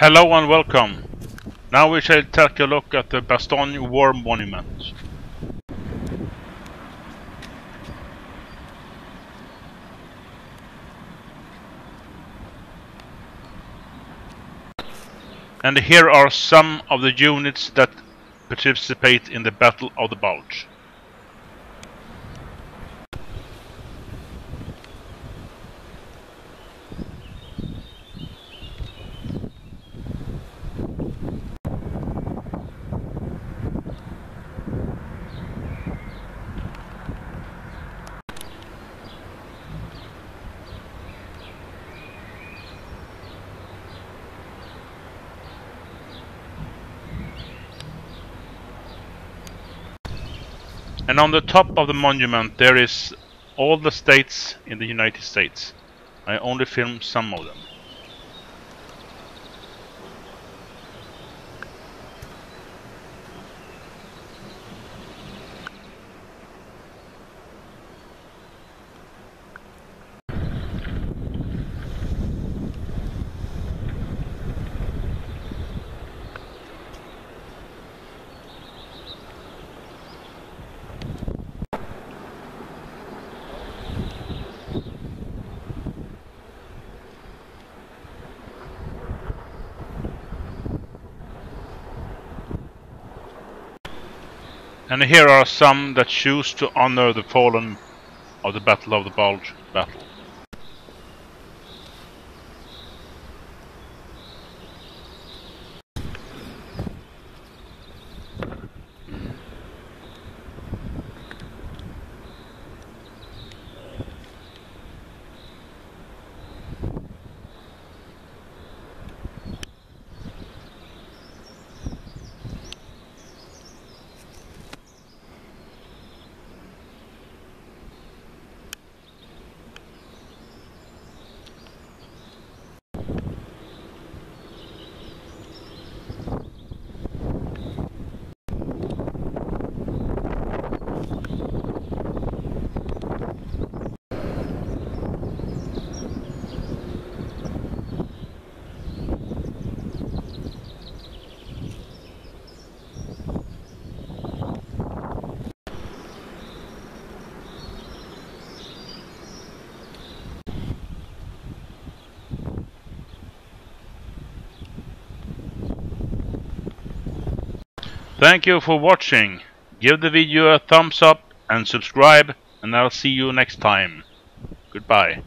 Hello and welcome. Now we shall take a look at the Bastogne War Monument. And here are some of the units that participate in the Battle of the Bulge. And on the top of the monument there is all the states in the United States. I only filmed some of them. And here are some that choose to honor the fallen of the Battle of the Bulge battle. Thank you for watching. Give the video a thumbs up and subscribe and I'll see you next time. Goodbye.